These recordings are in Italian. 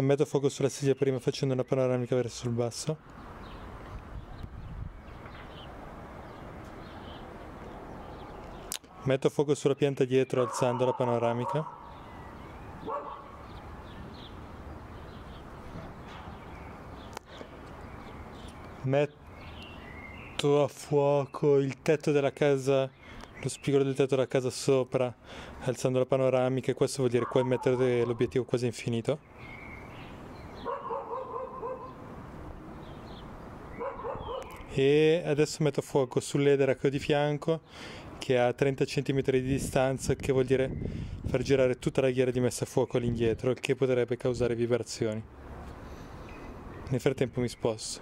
metto fuoco sulla sedia prima facendo una panoramica verso il basso. Metto fuoco sulla pianta dietro alzando la panoramica. Metto a fuoco il tetto della casa lo spigolo del tetto della casa sopra alzando la panoramica e questo vuol dire qua mettere l'obiettivo quasi infinito e adesso metto fuoco sull'edera che ho di fianco che ha 30 cm di distanza che vuol dire far girare tutta la ghiera di messa a fuoco all'indietro che potrebbe causare vibrazioni. Nel frattempo mi sposto.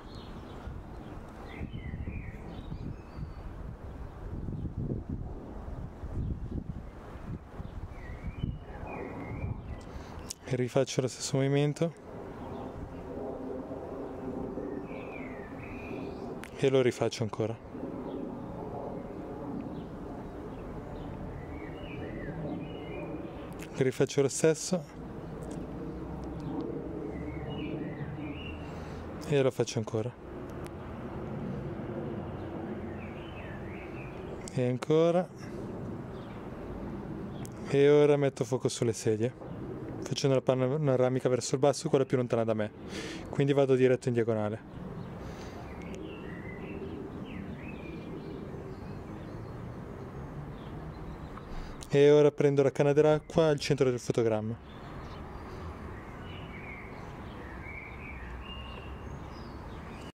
Rifaccio lo stesso movimento e lo rifaccio ancora rifaccio lo stesso e lo faccio ancora e ancora e ora metto fuoco sulle sedie facendo la panoramica verso il basso, quella più lontana da me. Quindi vado diretto in diagonale. E ora prendo la canna dell'acqua al centro del fotogramma.